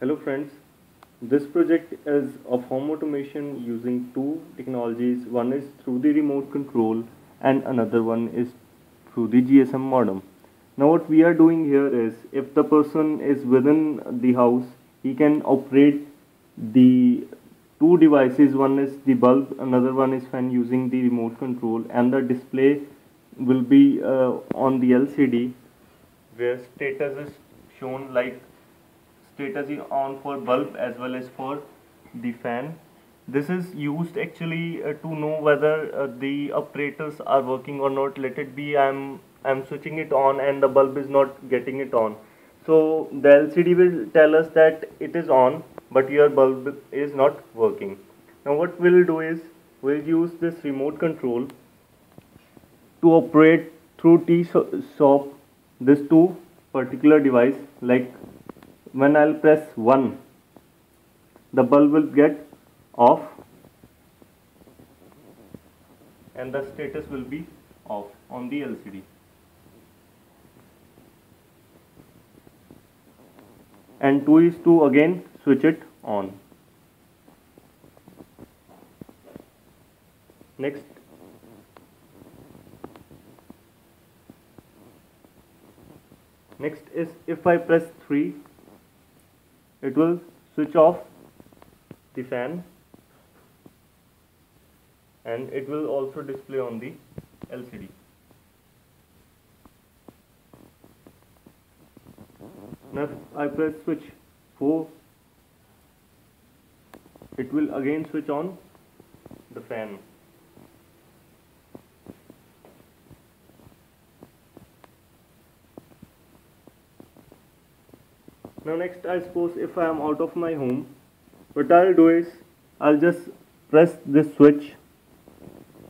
Hello friends, this project is of home automation using two technologies. One is through the remote control and another one is through the GSM modem. Now what we are doing here is if the person is within the house, he can operate the two devices. One is the bulb, another one is fan using the remote control and the display will be uh, on the LCD where status is shown like status is on for bulb as well as for the fan. This is used actually uh, to know whether uh, the operators are working or not. Let it be i'm i'm switching it on and the bulb is not getting it on. So the lcd will tell us that it is on but your bulb is not working. Now what we'll do is we'll use this remote control to operate through T-SOP this two particular device like when I'll press 1 the bulb will get off and the status will be off on the LCD and 2 is to again switch it on. Next. Next is if I press 3 it will switch off the fan and it will also display on the LCD now if I press switch 4 it will again switch on the fan now next I suppose if I am out of my home what I'll do is I'll just press this switch.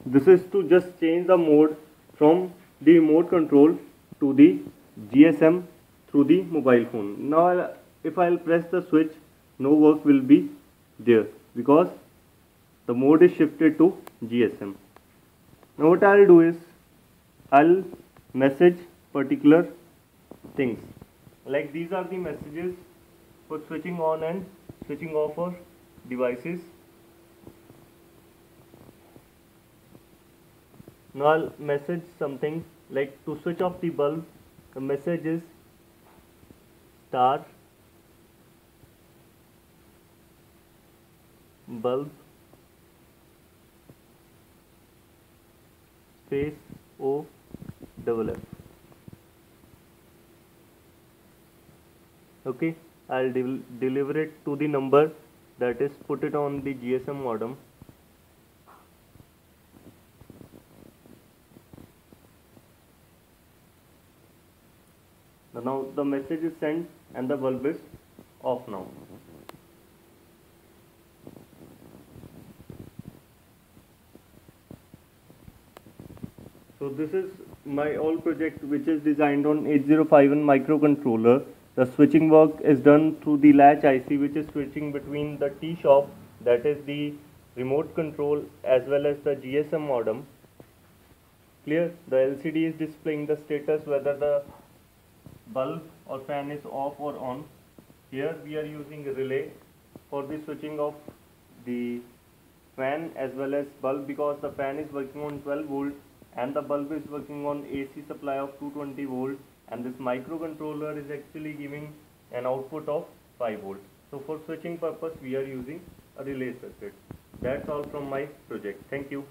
This is to just change the mode from the remote control to the GSM through the mobile phone. Now I'll, if I'll press the switch no work will be there because the mode is shifted to GSM now what I'll do is I'll message particular things like these are the messages for switching on and switching off our devices. Now I'll message something. Like to switch off the bulb the message is star bulb space O double F okay I'll de deliver it to the number that is put it on the GSM modem. Now the message is sent and the bulb is off now. So this is my all project which is designed on 8051 microcontroller the switching work is done through the latch IC which is switching between the T-SOP that is the remote control as well as the GSM modem. Clear? The LCD is displaying the status whether the bulb or fan is off or on. Here we are using relay for the switching of the fan as well as bulb because the fan is working on 12 volt and the bulb is working on AC supply of 220 volt and this microcontroller is actually giving an output of 5 volt. So for switching purpose we are using a relay circuit. That's all from my project. Thank you